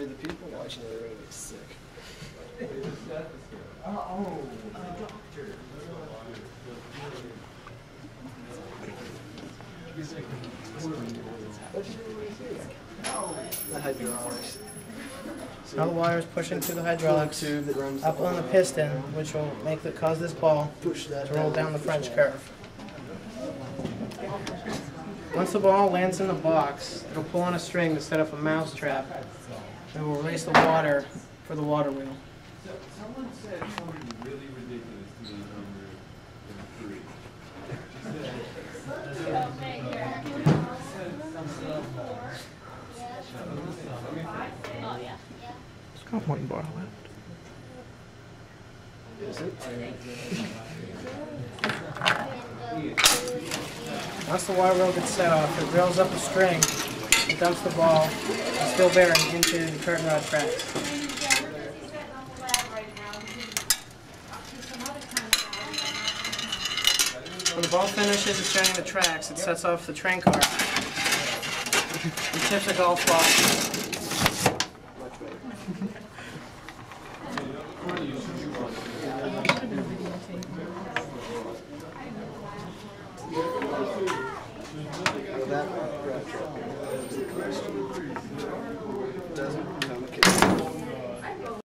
way the people watching it are gonna be sick. The hydraulics. Now the wire is pushing through the hydraulics tube that runs up on the piston, which will make the cause this ball push that to roll down the French that. curve. Once the ball lands in the box, it'll pull on a string to set up a mouse trap and will release the water for the water wheel. Someone said something really ridiculous to me number three. Just got one bar left. Is it? Uh, Once the wire wheel gets set off, it drills up a string, it dumps the ball, and still bearing into the curtain rod tracks. When the ball finishes descending the tracks, it sets off the train car and tips a golf ball. Well, that grab